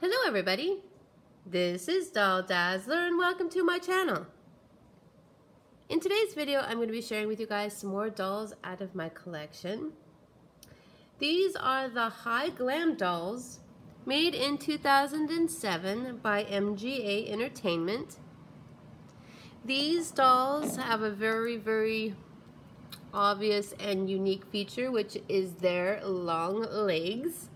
Hello everybody, this is Doll Dazzler and welcome to my channel. In today's video I'm going to be sharing with you guys some more dolls out of my collection. These are the Hi Glamm dolls made in 2007 by MGA Entertainment. These dolls have a very very obvious and unique feature which is their long legs.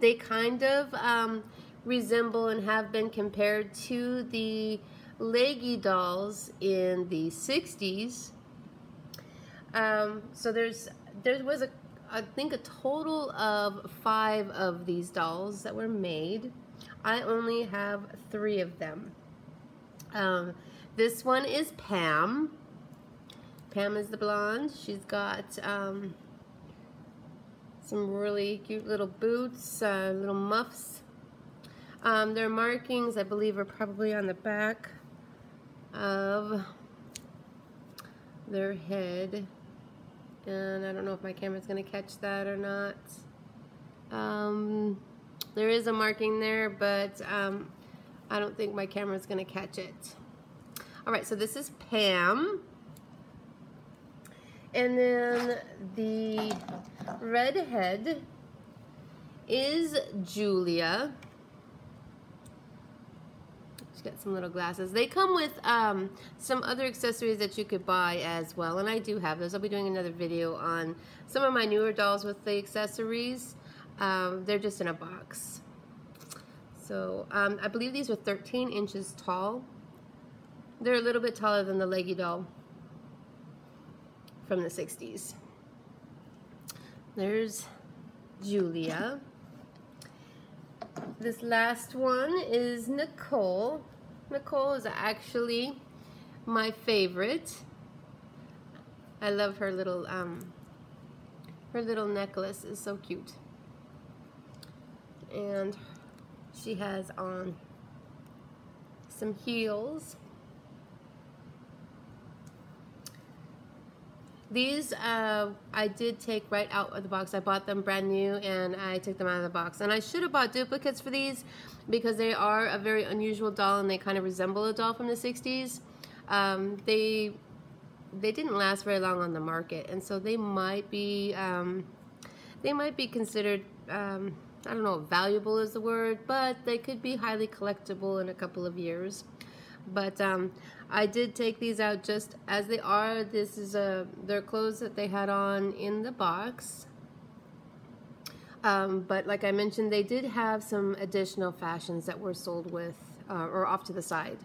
They kind of um, resemble and have been compared to the leggy dolls in the 60s. Um, so there's there was a I think a total of five of these dolls that were made. I only have three of them. Um, this one is Pam. Pam is the blonde. She's got um, some really cute little boots, uh, little muffs. Um, their markings, I believe, are probably on the back of their head. And I don't know if my camera's going to catch that or not. Um, there is a marking there, but um, I don't think my camera's going to catch it. All right, so this is Pam. And then the redhead is Julia. She's got some little glasses. They come with um, some other accessories that you could buy as well, and I do have those. I'll be doing another video on some of my newer dolls with the accessories. Um, they're just in a box. So um, I believe these are 13 inches tall. They're a little bit taller than the leggy doll from the 60s. There's Julia. This last one is Nicole. Nicole is actually my favorite. I love her little um, her little necklace is so cute. And she has on some heels. These uh, I did take right out of the box. I bought them brand new and I took them out of the box. And I should have bought duplicates for these because they are a very unusual doll and they kind of resemble a doll from the 60s. Um, they they didn't last very long on the market and so they might be um, they might be considered um, I don't know valuable is the word but they could be highly collectible in a couple of years but um, I did take these out just as they are. This is a their clothes that they had on in the box. Um, but like I mentioned, they did have some additional fashions that were sold with uh, or off to the side.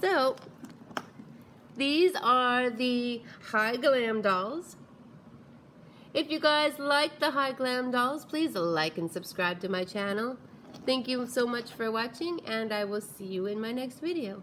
So these are the Hi Glamm dolls. If you guys like the Hi Glamm dolls, please like and subscribe to my channel. Thank you so much for watching and I will see you in my next video.